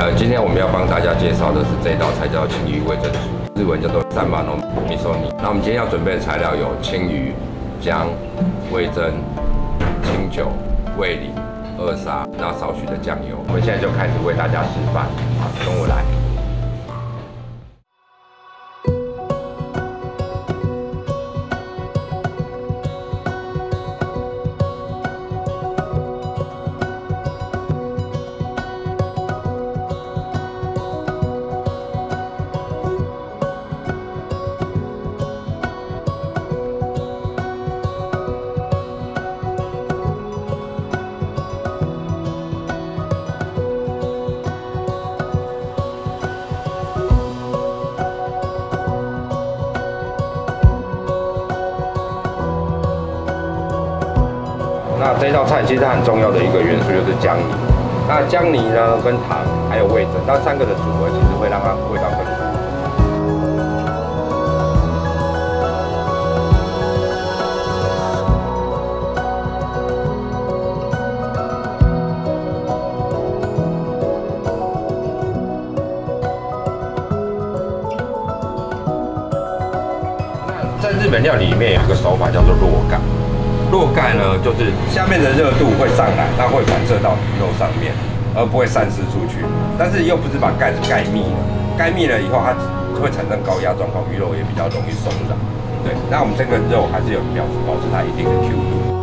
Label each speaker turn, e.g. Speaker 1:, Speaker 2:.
Speaker 1: 呃，今天我们要帮大家介绍的是这道菜叫青鱼味噌煮，日文叫做三马农米索尼。那我们今天要准备的材料有青鱼、姜、味噌、清酒、味淋、二砂，那少许的酱油。我们现在就开始为大家示范，好，跟我来。那这道菜其实很重要的一个元素就是姜泥。那姜泥呢，跟糖还有味噌，那三个的组合其实会让它味道更。那在日本料理里面有一个手法叫做落盖。落盖呢，就是下面的热度会上来，那会反射到鱼肉上面，而不会散失出去。但是又不是把盖子盖密了，盖密了以后，它会产生高压状况，鱼肉也比较容易松软。对，那我们这个肉还是有表保持它一定的 Q 度。